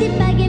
Este pague